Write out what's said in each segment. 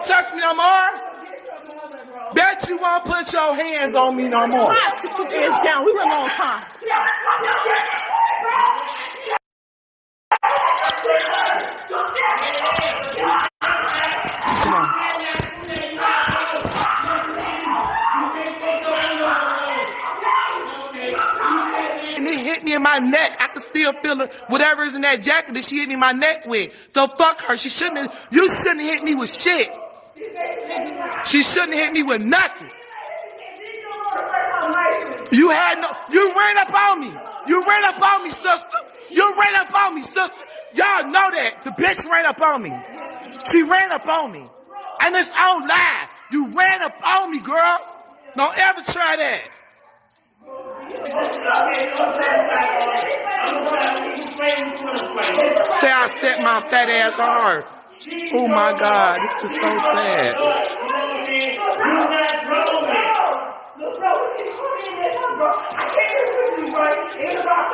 Won't touch me no more. Bet you won't put your hands on me no more. I sit your ass down. We went a long time. Come on. And it hit me in my neck. I can still feel it. Whatever is in that jacket that she hit me in my neck with. So fuck her. She shouldn't have, you shouldn't hit me with shit. She shouldn't hit me with nothing. You had no, you ran up on me. You ran up on me, sister. You ran up on me, sister. Y'all know that. The bitch ran up on me. She ran up on me. And it's on live. You ran up on me, girl. Don't ever try that. Say I set my fat ass on hard. Oh my God, this is so sad.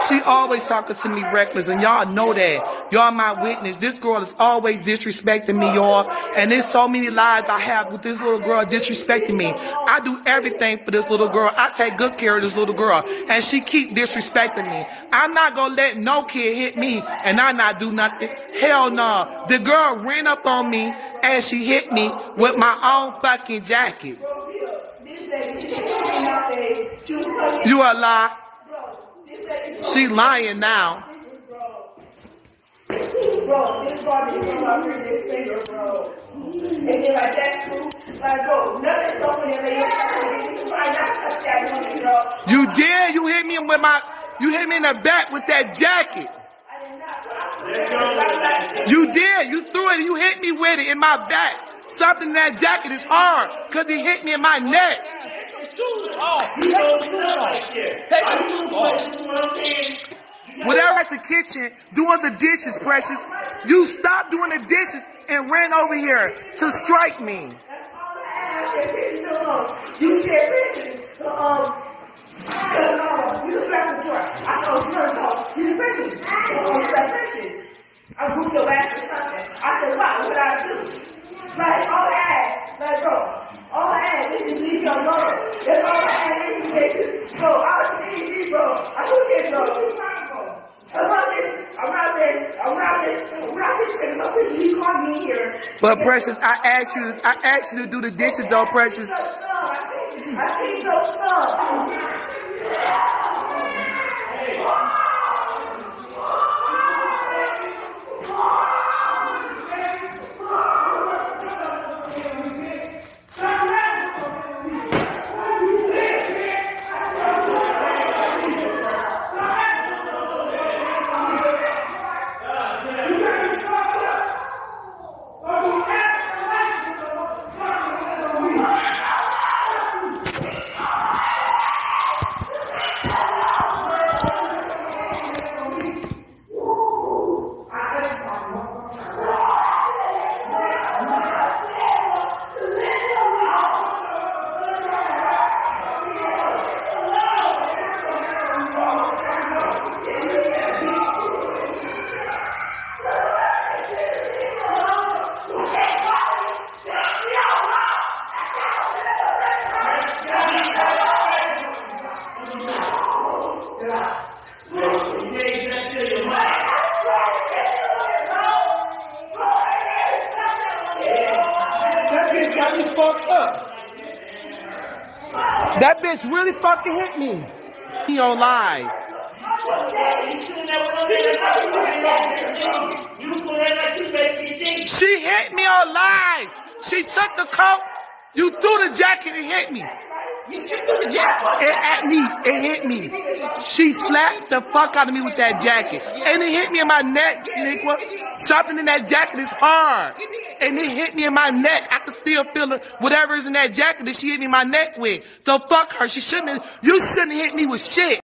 She always talking to me reckless, and y'all know that. Y'all my witness. This girl is always disrespecting me, y'all. And there's so many lies I have with this little girl disrespecting me. I do everything for this little girl. I take good care of this little girl, and she keep disrespecting me. I'm not gonna let no kid hit me, and I not do nothing. Hell no. The girl ran up on me, and she hit me with my own fucking jacket. You a lie. She lying now. Bro, this my previous finger, bro. And then like that's. Like, bro, nothing open in You did. You hit me with my. You hit me in the back with that jacket. You did. You threw it. You hit me with it in my back. Something in that jacket is hard because it hit me in my neck. Whatever at the kitchen doing the dishes, precious. You stopped doing the dishes and ran over here to strike me. You said Christian. Um, um, you grab the door. I saw a son call. You Christian. Um, you said Christian. I whooped your ass or something. I said, what? What I do? Like, all I asked, like, bro, all I asked is to leave your mother. That's all I asked is to get you. Bro, I was easy, bro. I took it, bro. It's fine, bro. I'm not this. I'm not this. I'm not this. I'm not you me here. But precious, I asked you. I asked you to do the dishes, though, precious. I think your son. That bitch got me fucked up. That bitch really fucking hit me. He on live. She hit me on live. She took the coat. You threw the jacket and hit me. You do the jacket. It at me. It hit me. She slapped the fuck out of me with that jacket. And it hit me in my neck, nigga. Something in that jacket is hard. And it hit me in my neck. I could still feel it, whatever is in that jacket that she hit me in my neck with. So fuck her. She shouldn't have, you shouldn't have hit me with shit.